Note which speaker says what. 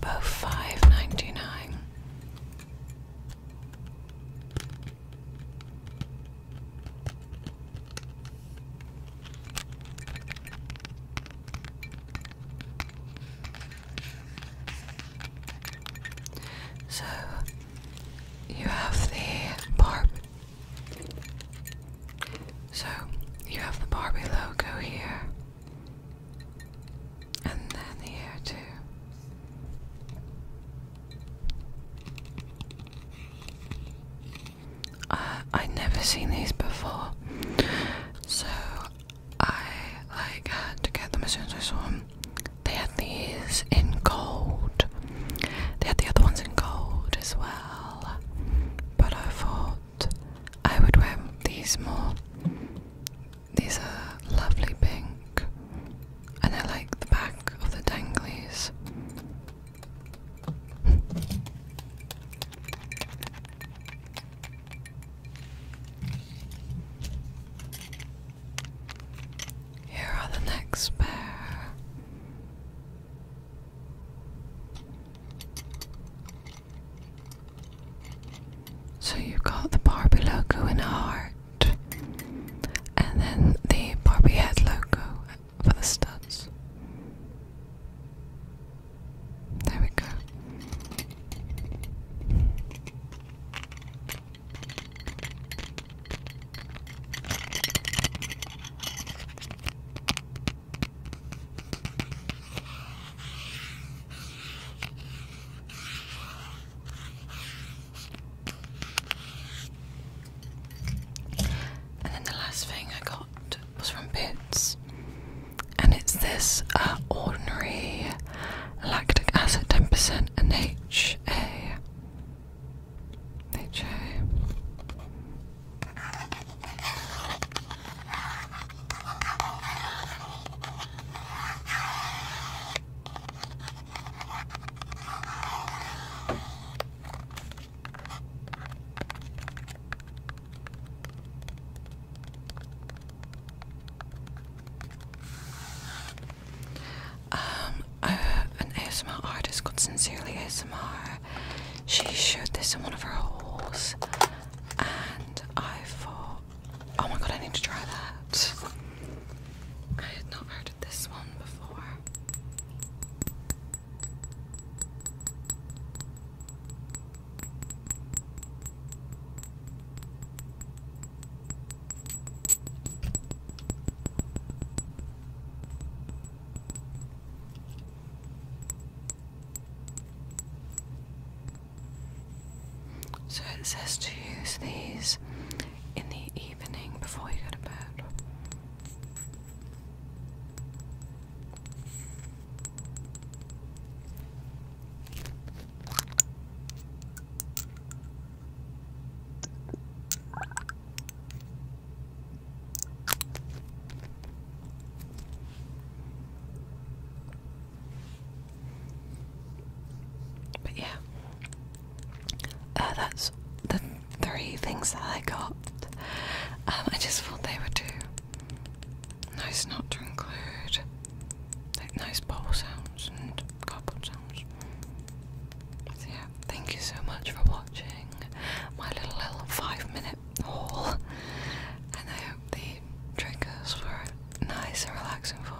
Speaker 1: both never seen these before. was from Boots, and it's this up. is called Sincerely ASMR. She showed this in one of her hauls, and I thought, oh my god, I need to try that. it says to use these in the evening before you go to bed. But yeah, uh, that's things that I got. Um, I just thought they were too nice not to include, like nice bowl sounds and cardboard sounds. So yeah, thank you so much for watching my little little five minute haul, and I hope the triggers were nice and relaxing for